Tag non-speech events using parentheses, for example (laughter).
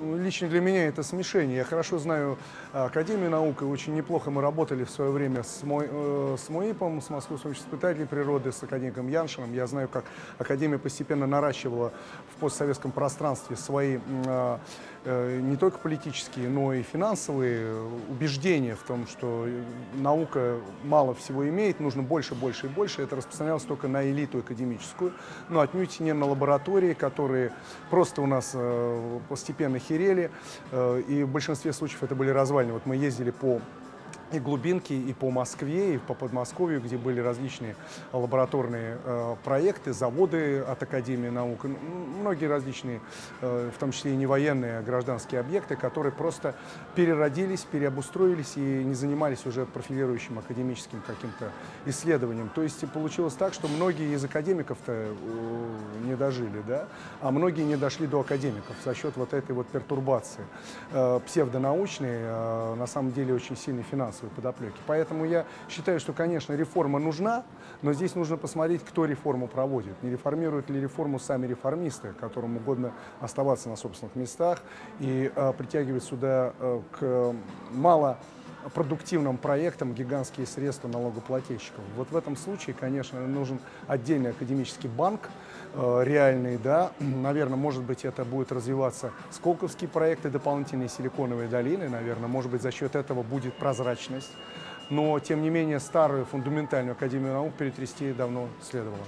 Ну, Лично для меня это смешение. Я хорошо знаю а, Академию наук, и очень неплохо мы работали в свое время с, Мо, э, с МОИПом, с Московским обществом испытателей природы, с академиком Яншином. Я знаю, как Академия постепенно наращивала в постсоветском пространстве свои э, не только политические, но и финансовые убеждения в том, что наука мало всего имеет, нужно больше, больше и больше. Это распространялось только на элиту академическую, но отнюдь не на лаборатории, которые просто у нас э, постепенно херели, э, и в большинстве случаев это были развалины. Вот мы ездили по и глубинки, и по Москве, и по Подмосковью, где были различные лабораторные э, проекты, заводы от Академии наук, многие различные, э, в том числе и не военные, а гражданские объекты, которые просто переродились, переобустроились и не занимались уже профилирующим академическим каким-то исследованием. То есть и получилось так, что многие из академиков-то э, не дожили, да, а многие не дошли до академиков за счет вот этой вот пертурбации э, псевдонаучной, э, на самом деле очень сильной финансовой подоплеки. Поэтому я считаю, что, конечно, реформа нужна, но здесь нужно посмотреть, кто реформу проводит. Не реформируют ли реформу сами реформисты, которым угодно оставаться на собственных местах и э, притягивать сюда э, к мало продуктивным проектам гигантские средства налогоплательщиков. Вот в этом случае, конечно, нужен отдельный академический банк, э, реальный, да, (clears throat) наверное, может быть, это будет развиваться сколковские проекты, дополнительные силиконовые долины, наверное, может быть, за счет этого будет прозрачность, но, тем не менее, старую фундаментальную Академию наук перетрясти давно следовало.